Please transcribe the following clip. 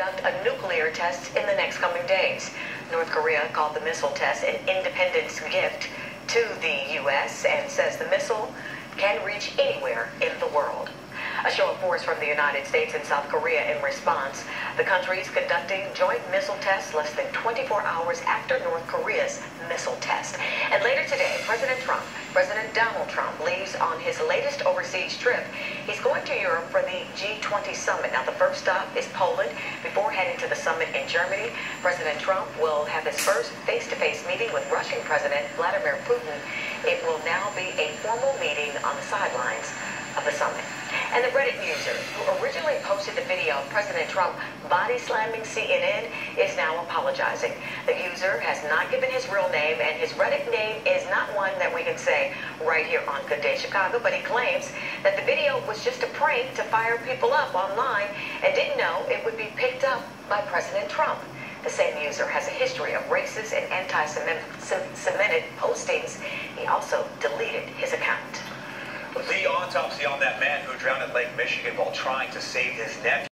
conduct a nuclear test in the next coming days. North Korea called the missile test an independence gift to the U.S. and says the missile can reach anywhere in the world. A show of force from the United States and South Korea in response. The countries conducting joint missile tests less than 24 hours after North Korea's missile test. And later today, President Trump, President Donald Trump, leaves on his latest overseas trip. He's going to Europe for the G20 summit. Now, the first stop is Poland. Before heading to the summit in Germany, President Trump will have his first face-to-face meeting with Russian President Vladimir Putin. It will now be a formal meeting on the sidelines of the summit. And the Reddit user who originally posted the video of President Trump body slamming CNN is now apologizing. The user has not given his real name, and his Reddit name is one that we can say right here on Good Day Chicago, but he claims that the video was just a prank to fire people up online and didn't know it would be picked up by President Trump. The same user has a history of racist and anti-Semitic postings. He also deleted his account. The autopsy on that man who drowned in Lake Michigan while trying to save his nephew.